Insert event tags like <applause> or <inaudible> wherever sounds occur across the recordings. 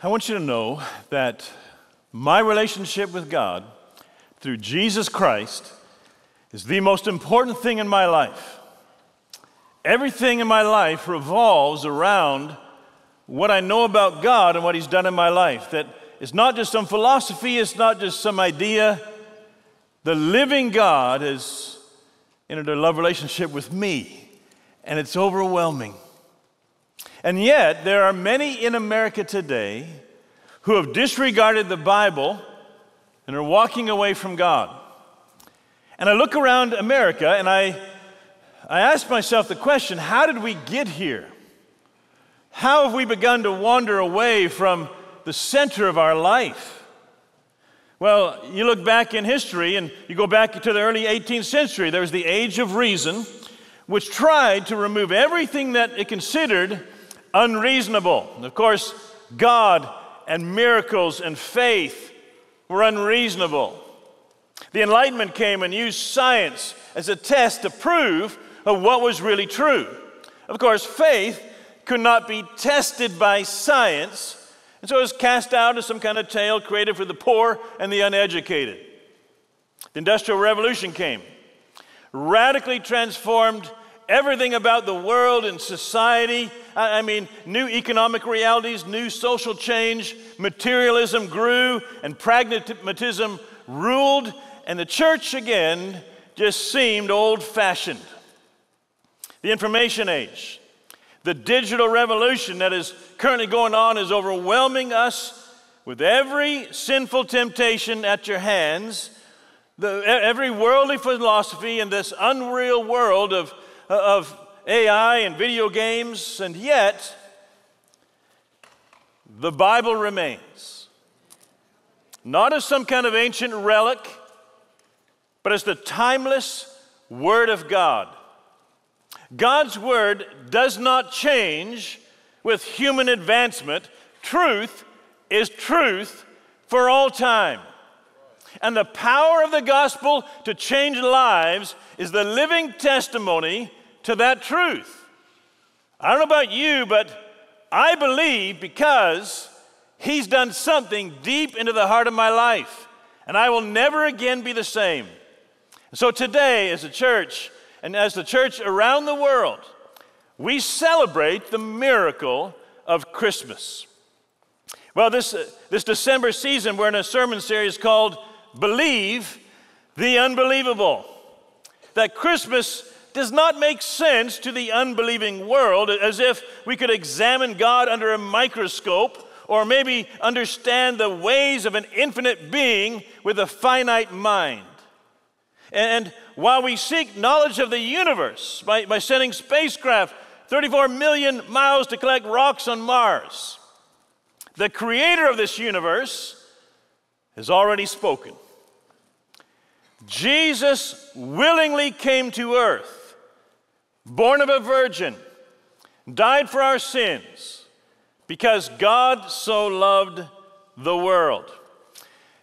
I want you to know that my relationship with God through Jesus Christ is the most important thing in my life. Everything in my life revolves around what I know about God and what He's done in my life. That it's not just some philosophy, it's not just some idea. The living God has entered a love relationship with me, and it's overwhelming. And yet, there are many in America today who have disregarded the Bible and are walking away from God. And I look around America and I, I ask myself the question how did we get here? How have we begun to wander away from the center of our life? Well, you look back in history and you go back to the early 18th century, there was the Age of Reason, which tried to remove everything that it considered unreasonable. And of course, God and miracles and faith were unreasonable. The Enlightenment came and used science as a test to prove of what was really true. Of course, faith could not be tested by science, and so it was cast out as some kind of tale created for the poor and the uneducated. The Industrial Revolution came, radically transformed everything about the world and society. I mean, new economic realities, new social change, materialism grew, and pragmatism ruled, and the church again just seemed old fashioned. The information age, the digital revolution that is currently going on is overwhelming us with every sinful temptation at your hands, the, every worldly philosophy in this unreal world of of AI and video games, and yet the Bible remains. Not as some kind of ancient relic, but as the timeless Word of God. God's Word does not change with human advancement. Truth is truth for all time. And the power of the gospel to change lives is the living testimony to that truth. I don't know about you, but I believe because He's done something deep into the heart of my life, and I will never again be the same. So today, as a church, and as the church around the world, we celebrate the miracle of Christmas. Well, this, uh, this December season, we're in a sermon series called Believe the Unbelievable. That Christmas does not make sense to the unbelieving world, as if we could examine God under a microscope or maybe understand the ways of an infinite being with a finite mind. And while we seek knowledge of the universe by, by sending spacecraft 34 million miles to collect rocks on Mars, the creator of this universe has already spoken. Jesus willingly came to earth born of a virgin, died for our sins because God so loved the world.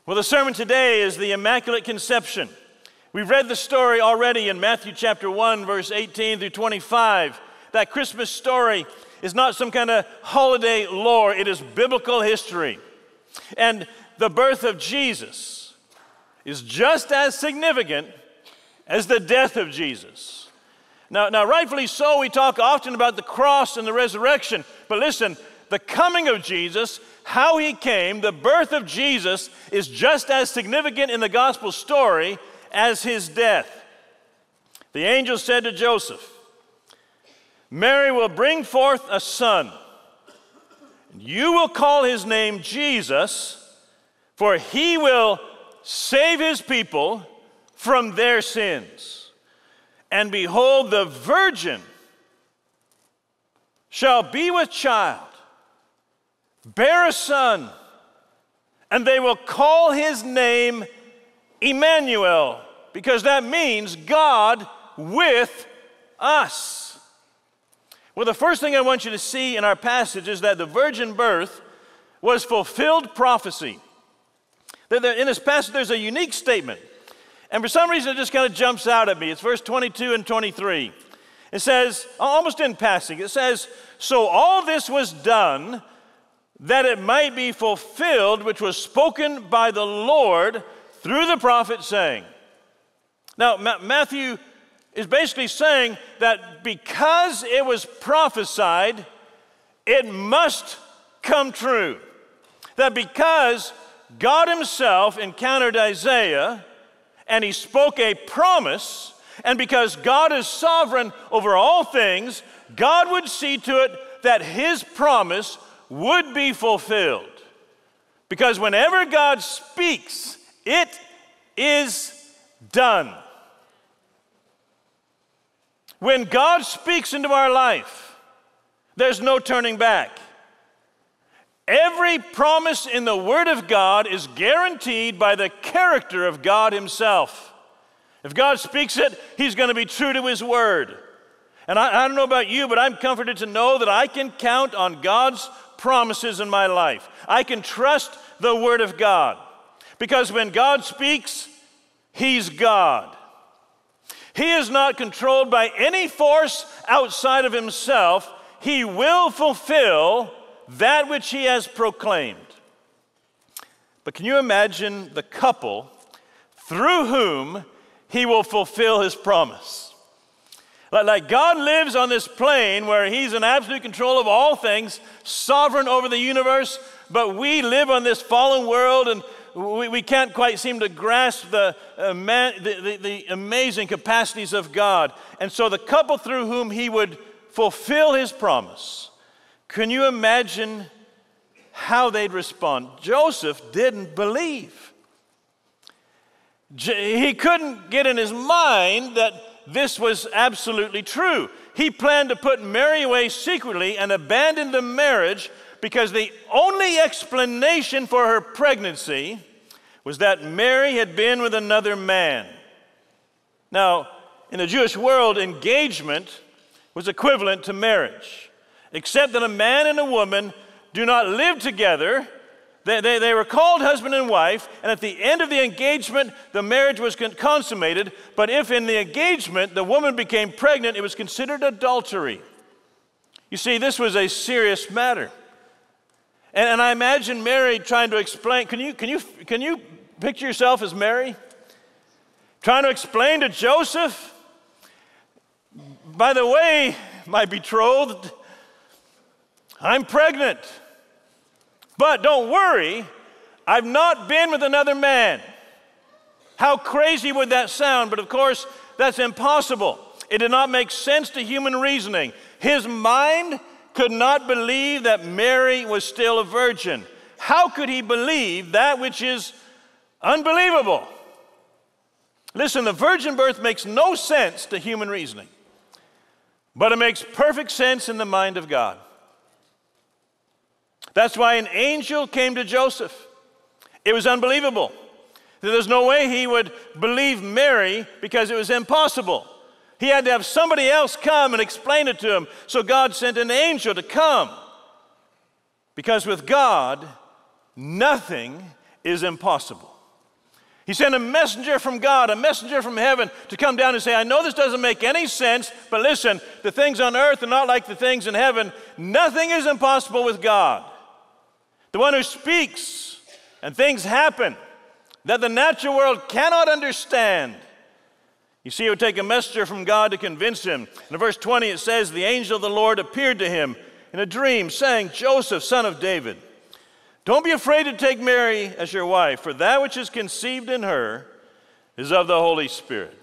Well, the sermon today is the Immaculate Conception. We've read the story already in Matthew chapter 1, verse 18 through 25. That Christmas story is not some kind of holiday lore, it is biblical history. And the birth of Jesus is just as significant as the death of Jesus. Now, now, rightfully so, we talk often about the cross and the resurrection. But listen, the coming of Jesus, how he came, the birth of Jesus is just as significant in the gospel story as his death. The angel said to Joseph, Mary will bring forth a son. And You will call his name Jesus, for he will save his people from their sins. And behold, the virgin shall be with child, bear a son, and they will call his name Emmanuel, because that means God with us. Well, the first thing I want you to see in our passage is that the virgin birth was fulfilled prophecy. In this passage, there's a unique statement. And for some reason, it just kind of jumps out at me. It's verse 22 and 23. It says, almost in passing, it says, So all this was done that it might be fulfilled, which was spoken by the Lord through the prophet, saying. Now, Ma- Matthew is basically saying that because it was prophesied, it must come true. That because God Himself encountered Isaiah and He spoke a promise, and because God is sovereign over all things, God would see to it that His promise would be fulfilled. Because whenever God speaks, it is done. When God speaks into our life, there's no turning back. Every promise in the Word of God is guaranteed by the character of God Himself. If God speaks it, He's going to be true to His Word. And I, I, don't know about you, but I'm comforted to know that I can count on God's promises in my life. I can trust the Word of God. Because when God speaks, He's God. He is not controlled by any force outside of Himself. He will fulfill that which He has proclaimed. But can you imagine the couple through whom He will fulfill His promise? Like God lives on this plane where He's in absolute control of all things, sovereign over the universe, but we live on this fallen world and we, we can't quite seem to grasp the, uh, man, the, the, the amazing capacities of God. And so the couple through whom He would fulfill His promise, can you imagine how they'd respond? Joseph didn't believe. He couldn't get in his mind that this was absolutely true. He planned to put Mary away secretly and abandon the marriage because the only explanation for her pregnancy was that Mary had been with another man. Now, in the Jewish world, engagement was equivalent to marriage, except that a man and a woman do not live together they, they, they, were called husband and wife, and at the end of the engagement, the marriage was consummated. But if in the engagement the woman became pregnant, it was considered adultery. You see, this was a serious matter. And, and I imagine Mary trying to explain. Can you, can, you, can you picture yourself as Mary? Trying to explain to Joseph, by the way, my betrothed, I'm pregnant. But don't worry, I've not been with another man. How crazy would that sound? But of course, that's impossible. It did not make sense to human reasoning. His mind could not believe that Mary was still a virgin. How could he believe that which is unbelievable? Listen, the virgin birth makes no sense to human reasoning, but it makes perfect sense in the mind of God. That's why an angel came to Joseph. It was unbelievable. There's no way he would believe Mary because it was impossible. He had to have somebody else come and explain it to him. So God sent an angel to come. Because with God, nothing is impossible. He sent a messenger from God, a messenger from heaven, to come down and say, I know this doesn't make any sense, but listen, the things on earth are not like the things in heaven. Nothing is impossible with God the one who speaks and things happen that the natural world cannot understand. You see, it would take a messenger from God to convince him. In verse 20, it says, The angel of the Lord appeared to him in a dream, saying, Joseph, son of David, don't be afraid to take Mary as your wife, for that which is conceived in her is of the Holy Spirit.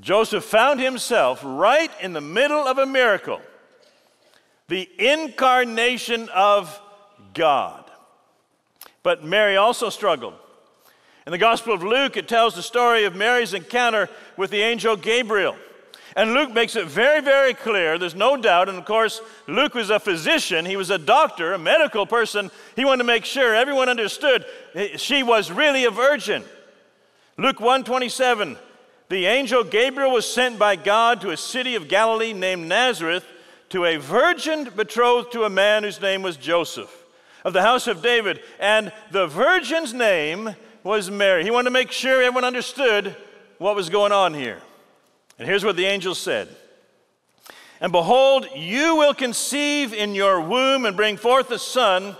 Joseph found himself right in the middle of a miracle, the incarnation of God. But Mary also struggled. In the Gospel of Luke, it tells the story of Mary's encounter with the angel Gabriel. And Luke makes it very, very clear, there's no doubt. And of course, Luke was a physician, he was a doctor, a medical person. He wanted to make sure everyone understood eh, she was really a virgin. Luke 127, the angel Gabriel was sent by God to a city of Galilee named Nazareth to a virgin betrothed to a man whose name was Joseph of the house of David, and the virgin's name was Mary. He wanted to make sure everyone understood what was going on here. And here's what the angel said And behold, you will conceive in your womb and bring forth a son,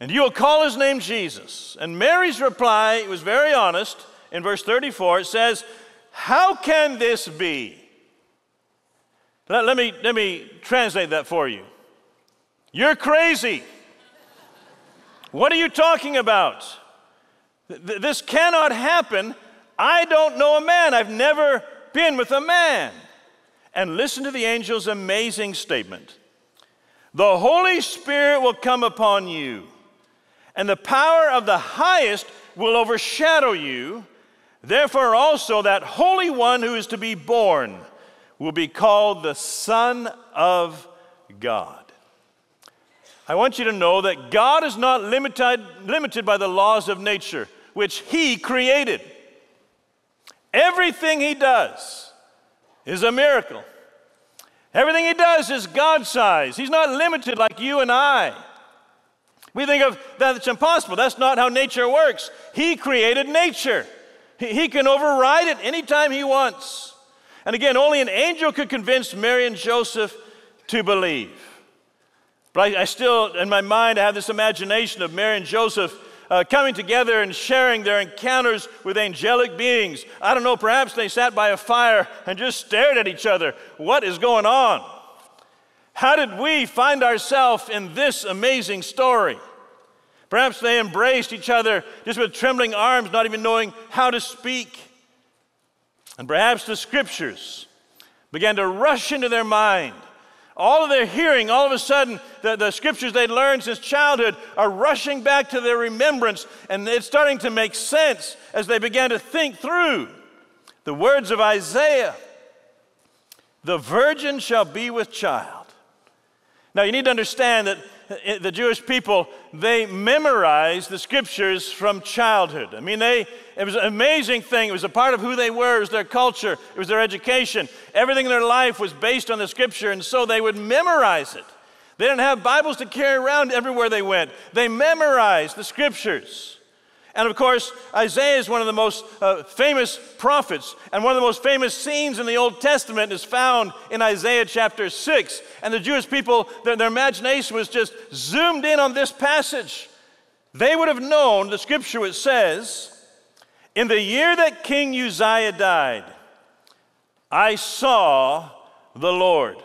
and you will call his name Jesus. And Mary's reply was very honest. In verse 34, it says, How can this be? Let, let, me, let me translate that for you. You're crazy. What are you talking about? Th- this cannot happen. I don't know a man. I've never been with a man. And listen to the angel's amazing statement The Holy Spirit will come upon you, and the power of the highest will overshadow you. Therefore, also, that Holy One who is to be born will be called the Son of God. I want you to know that God is not limited, limited by the laws of nature, which He created. Everything He does is a miracle. Everything He does is God size. He's not limited like you and I. We think of that it's impossible. That's not how nature works. He created nature. He, he can override it anytime He wants. And again, only an angel could convince Mary and Joseph to believe. But I, I still, in my mind, I have this imagination of Mary and Joseph uh, coming together and sharing their encounters with angelic beings. I don't know, perhaps they sat by a fire and just stared at each other. What is going on? How did we find ourselves in this amazing story? Perhaps they embraced each other just with trembling arms, not even knowing how to speak. And perhaps the scriptures began to rush into their mind all of their hearing, all of a sudden, the, the scriptures they'd learned since childhood are rushing back to their remembrance, and it's starting to make sense as they began to think through the words of Isaiah The virgin shall be with child. Now, you need to understand that Eh, the Jewish people, they memorized the scriptures from childhood. I mean, they, it was an amazing thing. It was a part of who they were, it was their culture, it was their education. Everything in their life was based on the scripture, and so they would memorize it. They didn't have Bibles to carry around everywhere they went, they memorized the scriptures. And of course, Isaiah is one of the most uh, famous prophets, and one of the most famous scenes in the Old Testament is found in Isaiah chapter 6. And the Jewish people, their, their imagination was just zoomed in on this passage. They would have known the scripture which says, In the year that King Uzziah died, I saw the Lord.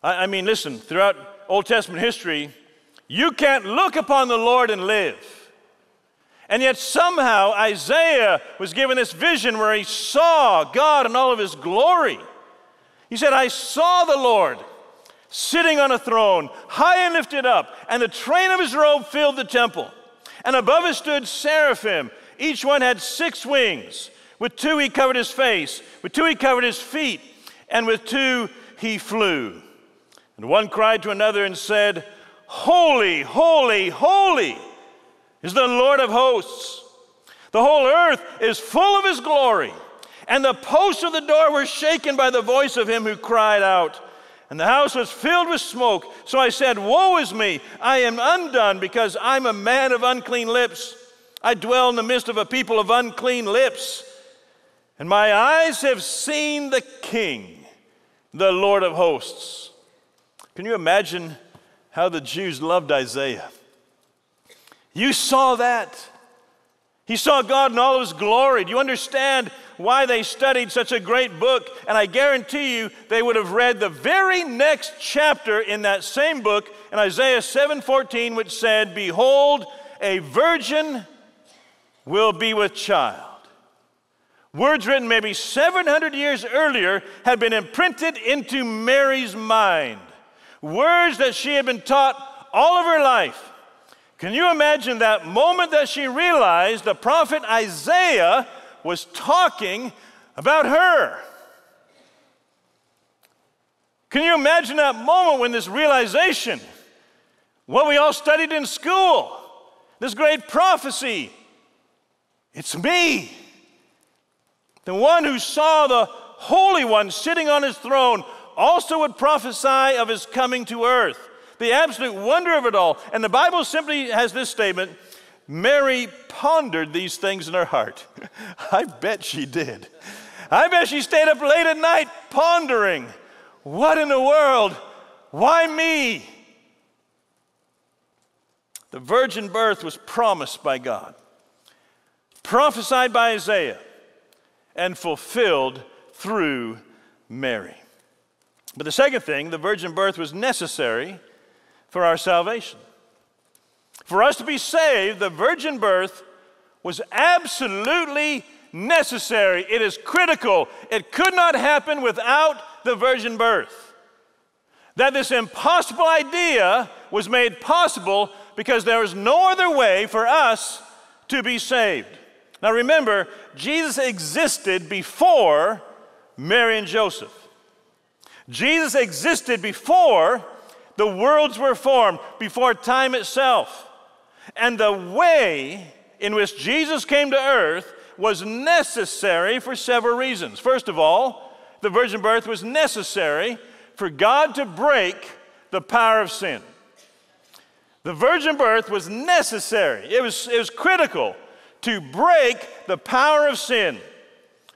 I, I mean, listen, throughout Old Testament history, you can't look upon the Lord and live. And yet, somehow, Isaiah was given this vision where he saw God in all of his glory. He said, I saw the Lord sitting on a throne, high and lifted up, and the train of his robe filled the temple. And above it stood seraphim. Each one had six wings. With two he covered his face, with two he covered his feet, and with two he flew. And one cried to another and said, Holy, holy, holy is the Lord of hosts. The whole earth is full of his glory. And the posts of the door were shaken by the voice of him who cried out. And the house was filled with smoke. So I said, Woe is me! I am undone because I'm a man of unclean lips. I dwell in the midst of a people of unclean lips. And my eyes have seen the King, the Lord of hosts. Can you imagine how the Jews loved Isaiah? You saw that. He saw God in all of his glory. Do you understand why they studied such a great book? And I guarantee you they would have read the very next chapter in that same book in Isaiah 7:14 which said, "Behold, a virgin will be with child." Words written maybe 700 years earlier had been imprinted into Mary's mind. Words that she had been taught all of her life. Can you imagine that moment that she realized the prophet Isaiah was talking about her? Can you imagine that moment when this realization, what we all studied in school, this great prophecy, it's me. The one who saw the Holy One sitting on his throne also would prophesy of his coming to earth the absolute wonder of it all. And the Bible simply has this statement Mary pondered these things in her heart. <laughs> I bet she did. I bet she stayed up late at night pondering What in the world? Why me? The virgin birth was promised by God, prophesied by Isaiah, and fulfilled through Mary. But the second thing, the virgin birth was necessary for our salvation. For us to be saved, the virgin birth was absolutely necessary. It is critical. It could not happen without the virgin birth. That this impossible idea was made possible because there was no other way for us to be saved. Now remember, Jesus existed before Mary and Joseph. Jesus existed before the worlds were formed, before time itself. And the way in which Jesus came to earth was necessary for several reasons. First of all, the virgin birth was necessary for God to break the power of sin. The virgin birth was necessary, it was, it was critical to break the power of sin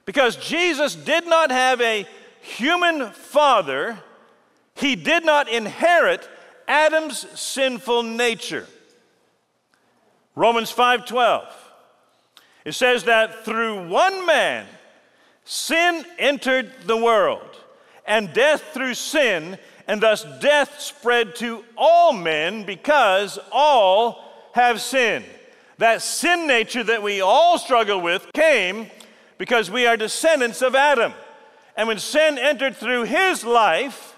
because Jesus did not have a human father, he did not inherit Adam's sinful nature. Romans 5:12. It says that through one man sin entered the world, and death through sin, and thus death spread to all men because all have sinned. That sin nature that we all struggle with came because we are descendants of Adam. And when sin entered through his life,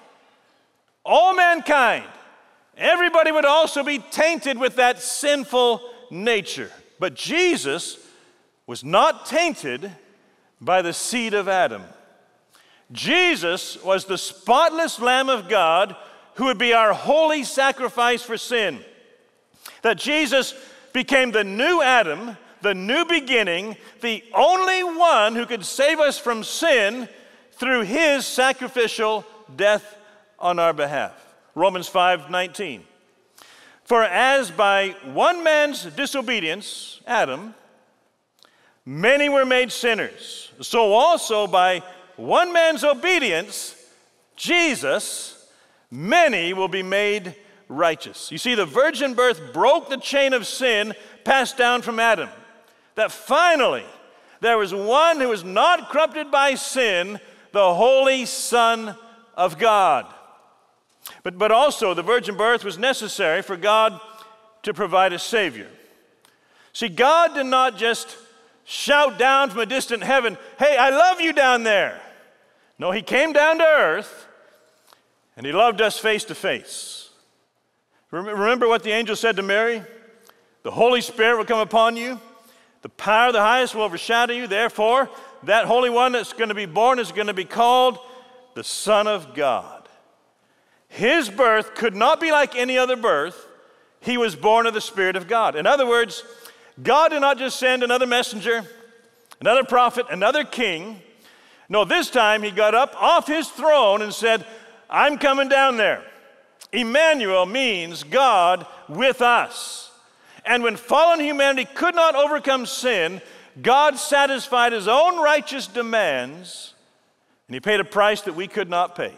all mankind, everybody would also be tainted with that sinful nature. But Jesus was not tainted by the seed of Adam. Jesus was the spotless Lamb of God who would be our holy sacrifice for sin. That Jesus became the new Adam, the new beginning, the only one who could save us from sin through his sacrificial death on our behalf. Romans 5 19. For as by one man's disobedience, Adam, many were made sinners, so also by one man's obedience, Jesus, many will be made righteous. You see, the virgin birth broke the chain of sin passed down from Adam. That finally, there was one who was not corrupted by sin the Holy Son of God. But, but also, the virgin birth was necessary for God to provide a Savior. See, God did not just shout down from a distant heaven, Hey, I love you down there. No, He came down to earth and He loved us face to face. Remember what the angel said to Mary? The Holy Spirit will come upon you, the power of the highest will overshadow you. Therefore, that Holy One that's going to be born is going to be called the Son of God. His birth could not be like any other birth. He was born of the Spirit of God. In other words, God did not just send another messenger, another prophet, another king. No, this time he got up off his throne and said, I'm coming down there. Emmanuel means God with us. And when fallen humanity could not overcome sin, God satisfied his own righteous demands, and he paid a price that we could not pay.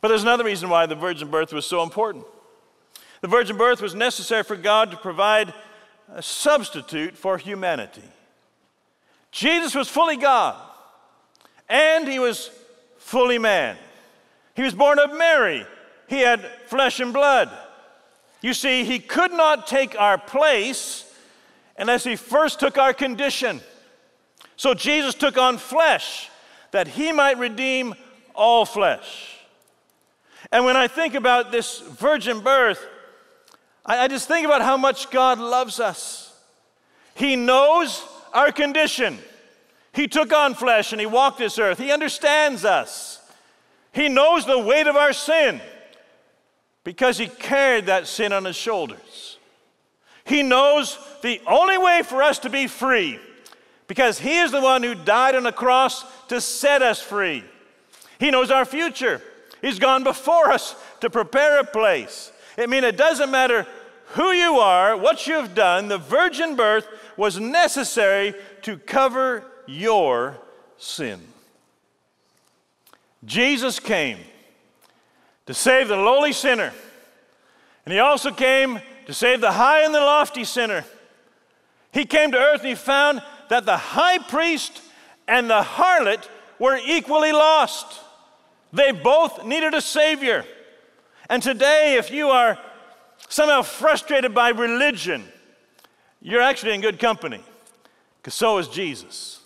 But there's another reason why the virgin birth was so important. The virgin birth was necessary for God to provide a substitute for humanity. Jesus was fully God, and he was fully man. He was born of Mary, he had flesh and blood. You see, he could not take our place unless he first took our condition. So Jesus took on flesh that he might redeem all flesh. And when I think about this virgin birth, I, I just think about how much God loves us. He knows our condition. He took on flesh and he walked this earth. He understands us. He knows the weight of our sin because he carried that sin on his shoulders. He knows the only way for us to be free because He is the one who died on the cross to set us free. He knows our future. He's gone before us to prepare a place. I mean, it doesn't matter who you are, what you've done, the virgin birth was necessary to cover your sin. Jesus came to save the lowly sinner, and he also came to save the high and the lofty sinner. He came to earth and he found that the high priest and the harlot were equally lost. They both needed a Savior. And today, if you are somehow frustrated by religion, you're actually in good company, because so is Jesus.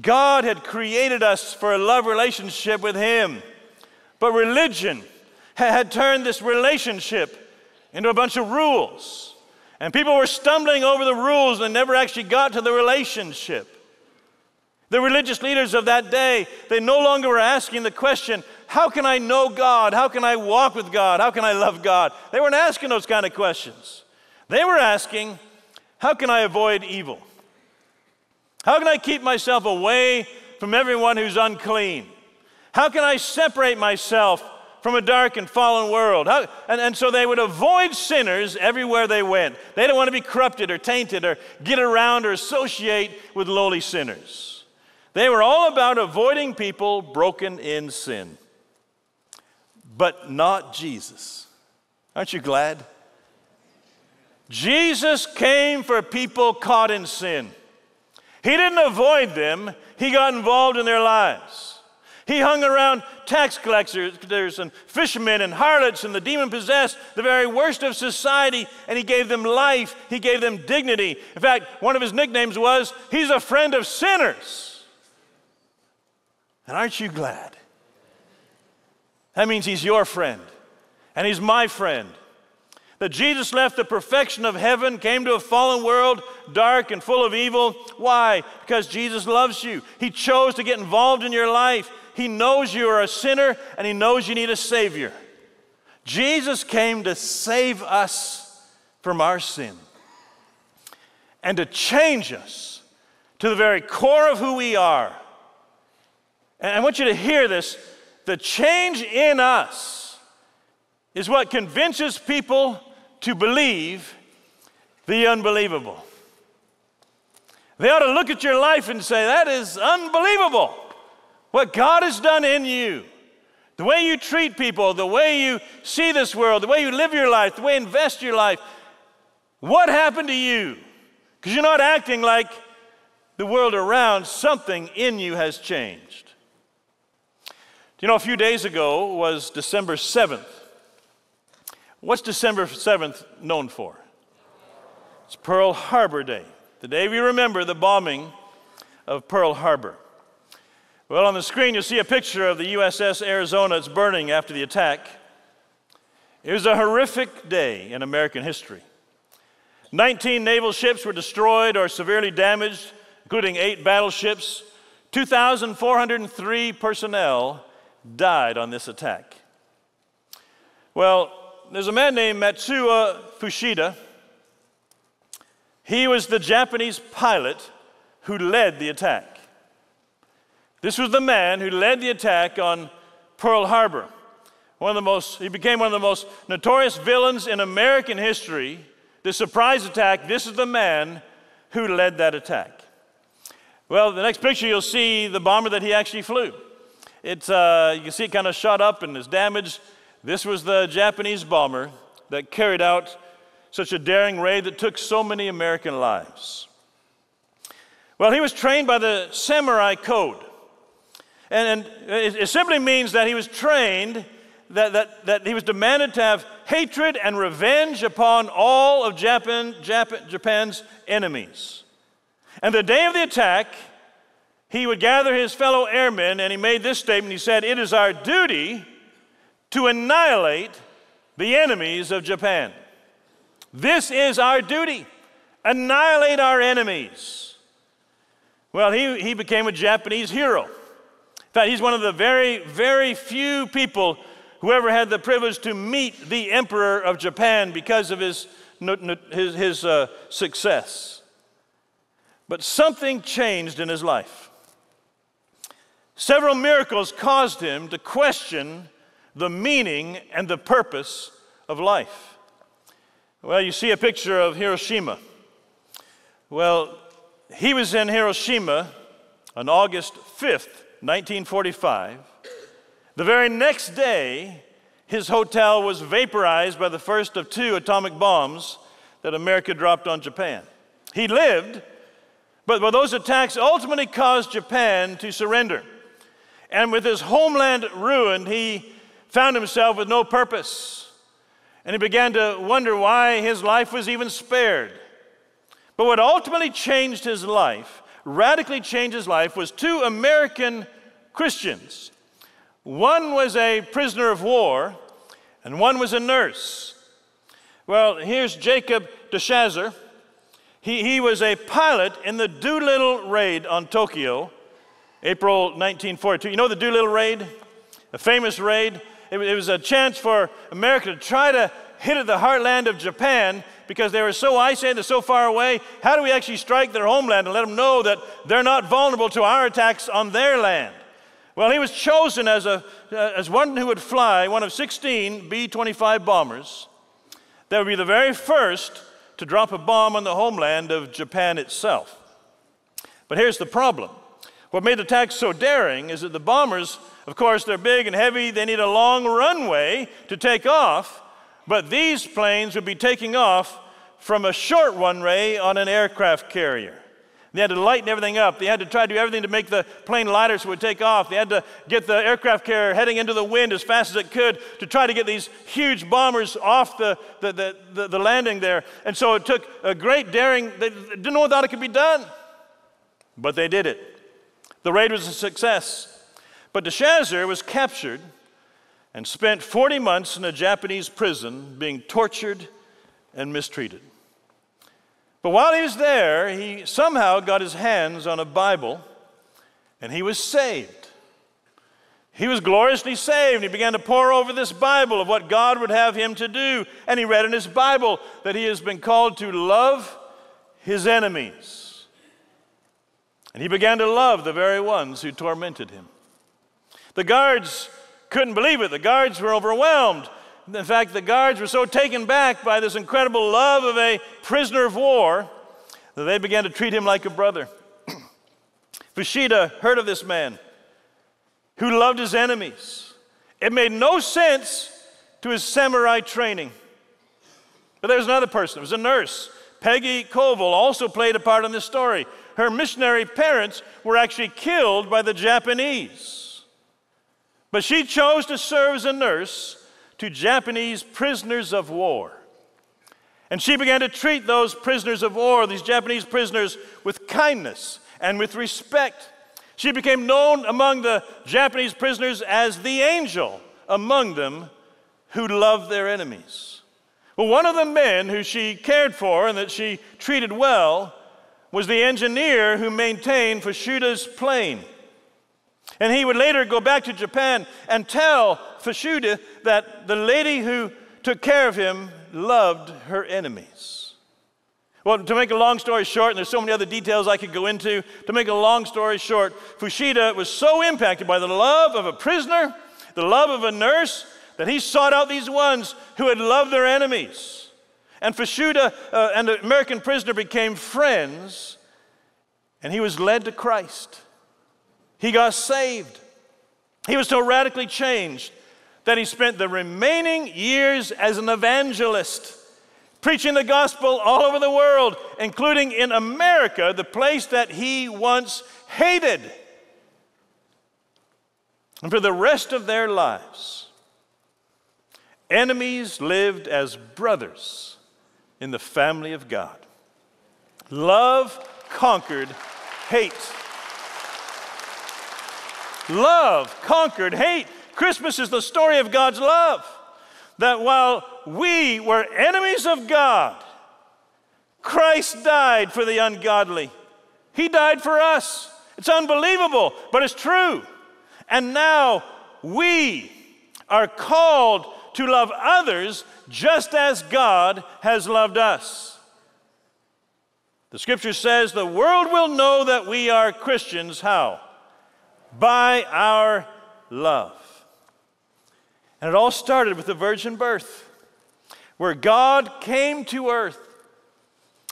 God had created us for a love relationship with Him, but religion had turned this relationship into a bunch of rules. And people were stumbling over the rules and never actually got to the relationship. The religious leaders of that day, they no longer were asking the question, How can I know God? How can I walk with God? How can I love God? They weren't asking those kind of questions. They were asking, How can I avoid evil? How can I keep myself away from everyone who's unclean? How can I separate myself from a dark and fallen world? How, and, and so they would avoid sinners everywhere they went. They didn't want to be corrupted or tainted or get around or associate with lowly sinners. They were all about avoiding people broken in sin, but not Jesus. Aren't you glad? Jesus came for people caught in sin. He didn't avoid them, He got involved in their lives. He hung around tax collectors and fishermen and harlots and the demon possessed, the very worst of society, and he gave them life. He gave them dignity. In fact, one of his nicknames was, He's a friend of sinners. And aren't you glad? That means He's your friend, and He's my friend. That Jesus left the perfection of heaven, came to a fallen world, dark and full of evil. Why? Because Jesus loves you. He chose to get involved in your life. He knows you are a sinner, and He knows you need a Savior. Jesus came to save us from our sin and to change us to the very core of who we are and I want you to hear this the change in us is what convinces people to believe the unbelievable. They ought to look at your life and say, That is unbelievable. What God has done in you, the way you treat people, the way you see this world, the way you live your life, the way you invest your life. What happened to you? Because you're not acting like the world around, something in you has changed. You know, a few days ago was December 7th. What's December 7th known for? It's Pearl Harbor Day, the day we remember the bombing of Pearl Harbor. Well, on the screen, you'll see a picture of the USS Arizona. It's burning after the attack. It was a horrific day in American history. 19 naval ships were destroyed or severely damaged, including eight battleships. 2,403 personnel died on this attack. Well, there's a man named Matsuo Fuchida. He was the Japanese pilot who led the attack. This was the man who led the attack on Pearl Harbor. One of the most, he became one of the most notorious villains in American history. The surprise attack, this is the man who led that attack. Well, the next picture you'll see the bomber that he actually flew. It's, uh, you can see it kind of shot up and is damaged. This was the Japanese bomber that carried out such a daring raid that took so many American lives. Well, he was trained by the samurai code. And, and it, it, simply means that he was trained, that, that, that he was demanded to have hatred and revenge upon all of Japan, Japan, Japan's enemies. And the day of the attack, he would gather his fellow airmen and he made this statement. He said, It is our duty to annihilate the enemies of Japan. This is our duty. Annihilate our enemies. Well, he, he became a Japanese hero. In fact, he's one of the very, very few people who ever had the privilege to meet the Emperor of Japan because of his, his, his uh, success. But something changed in his life. Several miracles caused him to question the meaning and the purpose of life. Well, you see a picture of Hiroshima. Well, he was in Hiroshima on August 5th, 1945, The very next day, his hotel was vaporized by the first of two atomic bombs that America dropped on Japan. He lived, but those attacks ultimately caused Japan to surrender. And with his homeland ruined, he found himself with no purpose. And he began to wonder why his life was even spared. But what ultimately changed his life, radically changed his life, was two American Christians. One was a prisoner of war, and one was a nurse. Well, here's Jacob DeShazer. He, he was a pilot in the Doolittle raid on Tokyo, April 1942. You know the Doolittle raid? A famous raid. It, it was a chance for America to try to hit at the heartland of Japan because they were so isolated, so far away. How do we actually strike their homeland and let them know that they're not vulnerable to our attacks on their land? Well, he was chosen as, a, as one who would fly one of 16 B 25 bombers that would be the very first to drop a bomb on the homeland of Japan itself. But here's the problem what made the attack so daring is that the bombers, of course, they're big and heavy, they need a long runway to take off, but these planes would be taking off from a short runway on an aircraft carrier. They had to lighten everything up. They had to try to do everything to make the plane lighter so it would take off. They had to get the aircraft carrier heading into the wind as fast as it could to try to get these huge bombers off the, the, the, the, the landing there. And so it took a great daring. They didn't know that it could be done, but they did it. The raid was a success. But DeShazer was captured and spent 40 months in a Japanese prison being tortured and mistreated. But while he was there, he somehow got his hands on a Bible and he was saved. He was gloriously saved. He began to pore over this Bible of what God would have him to do. And he read in his Bible that he has been called to love his enemies. And he began to love the very ones who tormented him. The guards couldn't believe it. The guards were overwhelmed. In fact, the guards were so taken back by this incredible love of a prisoner of war that they began to treat him like a brother. <clears throat> Fuchida heard of this man who loved his enemies. It made no sense to his samurai training. But there's another person, it was a nurse. Peggy Covell also played a part in this story. Her missionary parents were actually killed by the Japanese. But she chose to serve as a nurse to Japanese prisoners of war. And she began to treat those prisoners of war, these Japanese prisoners, with kindness and with respect. She became known among the Japanese prisoners as the angel among them who loved their enemies. Well, one of the men who she cared for and that she treated well was the engineer who maintained Fuchida's plane. And he would later go back to Japan and tell Fuchida that the lady who took care of him loved her enemies. Well, to make a long story short, and there's so many other details I could go into, to make a long story short, Fuchida was so impacted by the love of a prisoner, the love of a nurse, that he sought out these ones who had loved their enemies. And Fuchida uh, and the American prisoner became friends, and he was led to Christ. He got saved. He was so radically changed that he spent the remaining years as an evangelist, preaching the gospel all over the world, including in America, the place that he once hated. And for the rest of their lives, enemies lived as brothers in the family of God. Love conquered hate. Love conquered hate. Christmas is the story of God's love. That while we were enemies of God, Christ died for the ungodly. He died for us. It's unbelievable, but it's true. And now we are called to love others just as God has loved us. The scripture says the world will know that we are Christians. How? by our love. And it all started with the virgin birth, where God came to earth.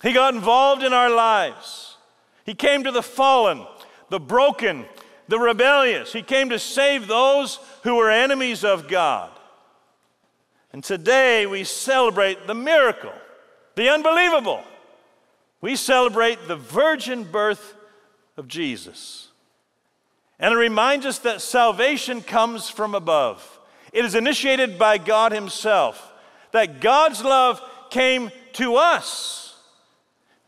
He got involved in our lives. He came to the fallen, the broken, the rebellious. He came to save those who were enemies of God. And today we celebrate the miracle, the unbelievable. We celebrate the virgin birth of Jesus. And it reminds us that salvation comes from above. It is initiated by God Himself, that God's love came to us.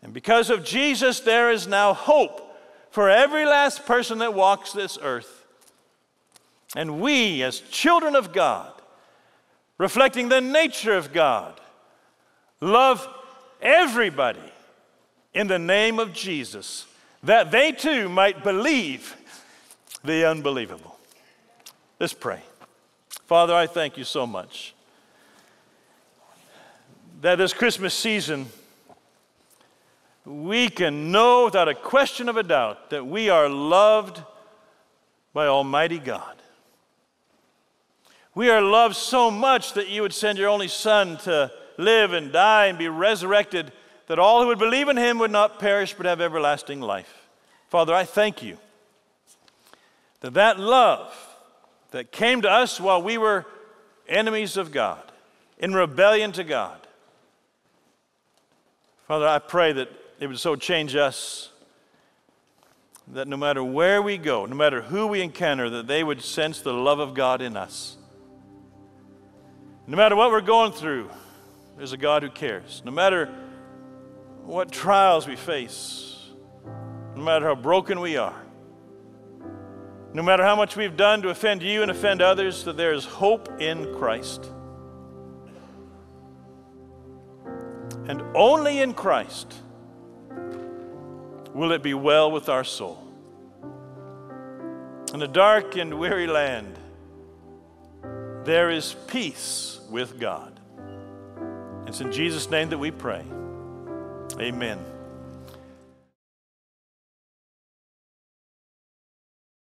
And because of Jesus, there is now hope for every last person that walks this earth. And we, as children of God, reflecting the nature of God, love everybody in the name of Jesus, that they too might believe the unbelievable. Let's pray. Father, I thank you so much that this Christmas season, we can know without a question of a doubt that we are loved by Almighty God. We are loved so much that you would send your only Son to live and die and be resurrected, that all who would believe in him would not perish but have everlasting life. Father, I thank you that that love that came to us while we were enemies of God, in rebellion to God, Father, I pray that it would so change us that no matter where we go, no matter who we encounter, that they would sense the love of God in us. No matter what we're going through, there's a God who cares. No matter what trials we face, no matter how broken we are, no matter how much we've done to offend you and offend others, that there is hope in Christ. And only in Christ will it be well with our soul. In a dark and weary land, there is peace with God. It's in Jesus' name that we pray. Amen.